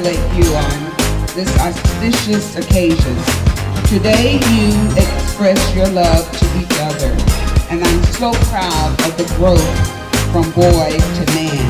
congratulate you on this auspicious occasion. Today you express your love to each other, and I'm so proud of the growth from boy to man.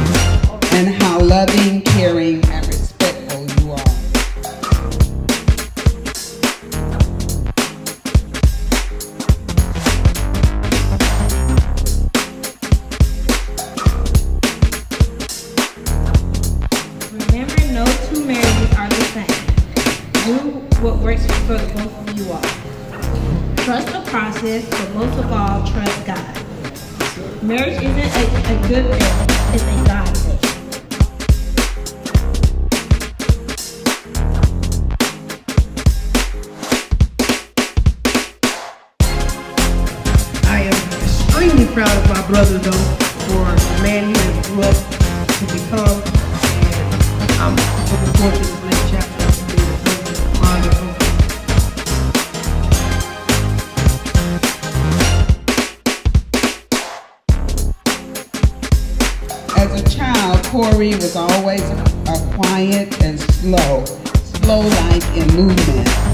What works for the both of you all. Trust the process, but most of all, trust God. Marriage isn't a, a good thing, it's a God thing. I am extremely proud of my brother though for the man he has grew up to become. And I'm looking forward to Corey was always a quiet and slow, slow like in movement.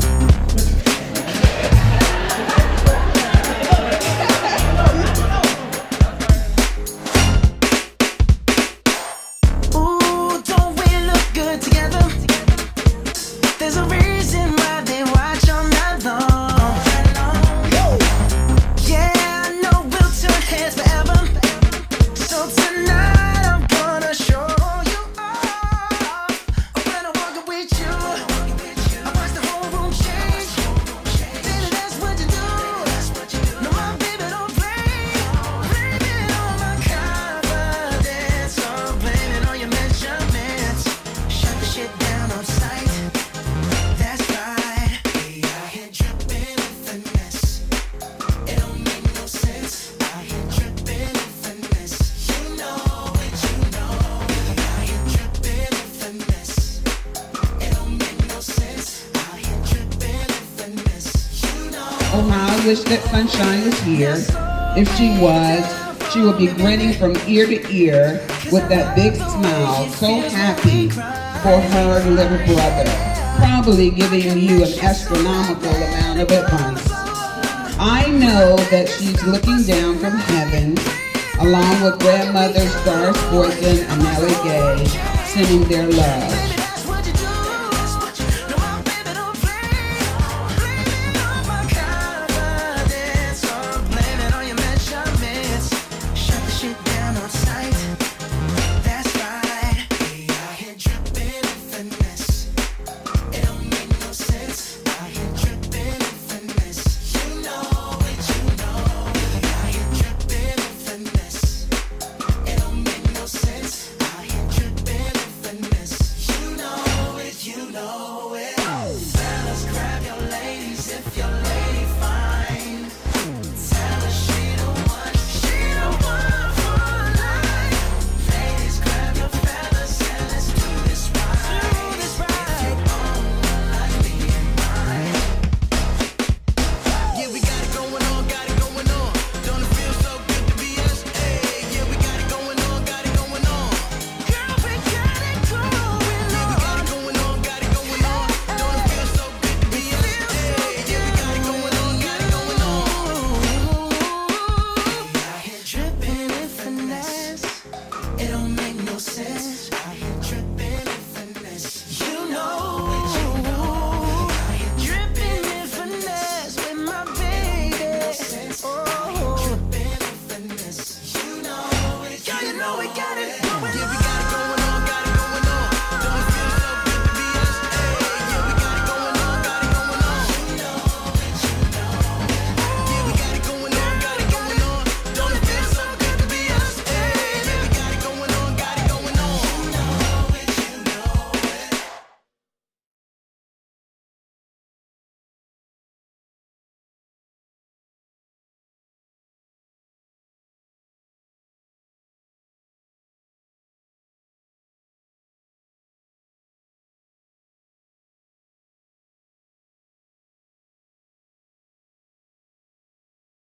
Wish that Sunshine was here. If she was, she would be grinning from ear to ear with that big smile, so happy for her little brother, probably giving you an astronomical amount of advice. I know that she's looking down from heaven, along with grandmothers Doris Boykin and Nellie Gay, sending their love.